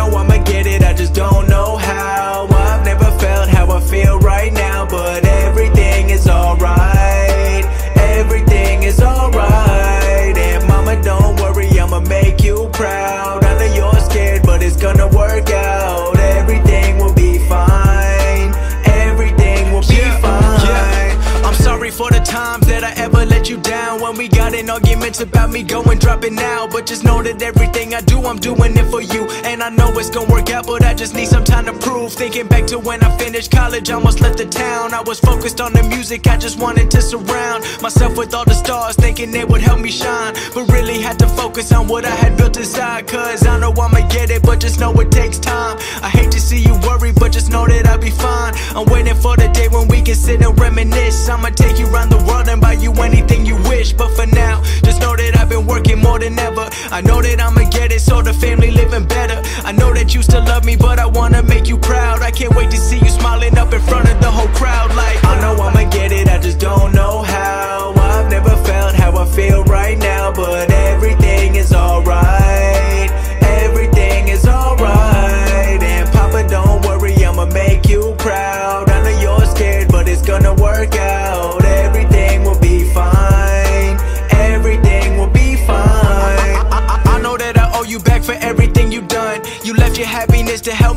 I'ma get it, I just don't know how. I've never felt how I feel right now, but everything is alright. Everything is alright. And mama, don't worry, I'ma make you proud. I know you're scared, but it's gonna work out. Everything will be fine. Everything will be fine. I'm sorry for the that Ever let you down. When we got in arguments about me going dropping out. But just know that everything I do, I'm doing it for you. And I know it's gonna work out, but I just need some time to prove. Thinking back to when I finished college, I almost left the town. I was focused on the music, I just wanted to surround myself with all the stars, thinking it would help me shine. But really had to focus on what I had built inside. Cause I know I'ma get it, but just know it takes time. I hate to see you worry, but just know that. I'm waiting for the day when we can sit and reminisce. I'ma take you around the world and buy you anything you wish. But for now, just know that I've been working more than ever. I know that I'ma get it, so the family living better. I know that you still love me, but I wanna make you proud. I can't wait to see you smiling up in front of the whole crowd. Like, I know I'ma get it, I just don't know how. I've never felt how I feel right now, but everything is alright.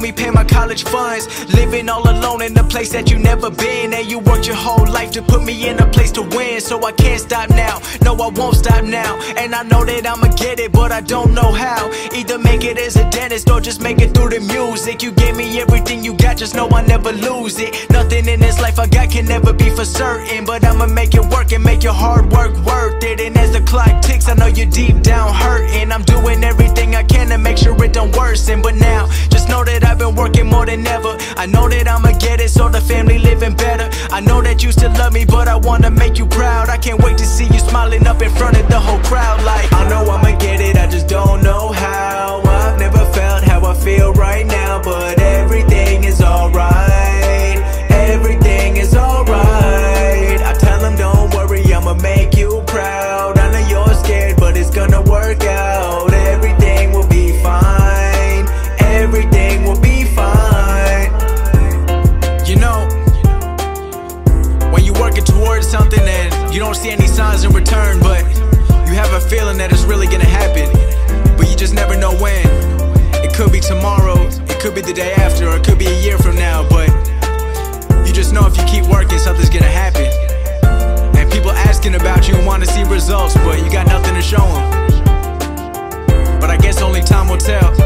Me pay college funds. Living all alone in a place that you never been. And you worked your whole life to put me in a place to win. So I can't stop now. No, I won't stop now. And I know that I'ma get it, but I don't know how. Either make it as a dentist or just make it through the music. You gave me everything you got, just know I never lose it. Nothing in this life I got can never be for certain. But I'ma make it work and make your hard work worth it. And as the clock ticks, I know you're deep down hurting. I'm doing everything I can to make sure it don't worsen. But now, just know that I've been working more than ever. I know that I'ma get it, so the family living better. I know that you still love me, but I wanna make you proud. I can't wait to see you smiling up in front of the whole crowd. Like, I know I'ma get it, I just don't know how. I've never felt how I feel right now, but everything is alright. Everything is alright. I tell them, don't worry, I'ma make you proud. I know you're scared, but it's gonna work out. You don't see any signs in return, but you have a feeling that it's really gonna happen, but you just never know when. It could be tomorrow, it could be the day after, or it could be a year from now, but you just know if you keep working, something's gonna happen. And people asking about you wanna see results, but you got nothing to show them. But I guess only time will tell.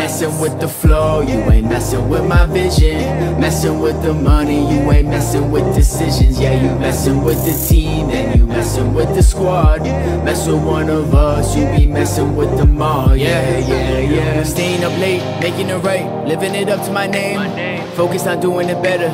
Messing with the flow, you ain't messing with my vision. Messing with the money, you ain't messing with decisions. Yeah, you messing with the team, and you messing with the squad. Mess with one of us, you be messing with them all. Yeah, yeah, yeah. Staying up late, making it right, living it up to my name. Focused on doing it better.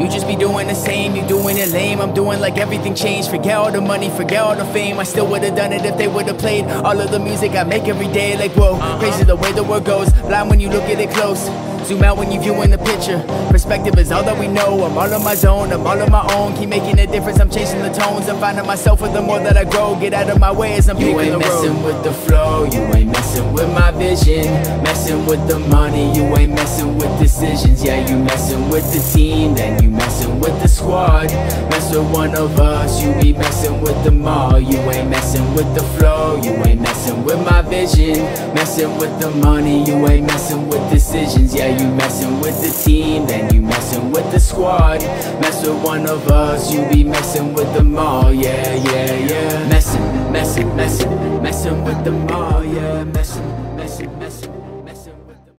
You just be doing the same, you doing it lame. I'm doing like everything changed. Forget all the money, forget all the fame. I still would've done it if they would've played all of the music I make every day. Like, whoa, uh-huh. crazy the way the world goes. Blind when you look at it close. Zoom out when you viewing the picture. Perspective is all that we know. I'm all on my zone, I'm all on my own. Keep making a difference, I'm chasing the tones. I'm finding myself with the more that I grow. Get out of my way as I'm You ain't the road. messing with the flow, you ain't messing with my vision. Messing with the money, you ain't messing with decisions. Yeah, you messing with the team, then you messing with the squad. Mess with one of us, you be messing with them all. You ain't messing with the flow, you ain't messing with my vision. Messing with the money, you ain't messing with decisions. Yeah, you messing with the team, then you messing with the squad. Mess with one of us, you be messing with them all. Yeah, yeah, yeah. Messing, messing, messing, messing with them all. Yeah, messing, messing, messing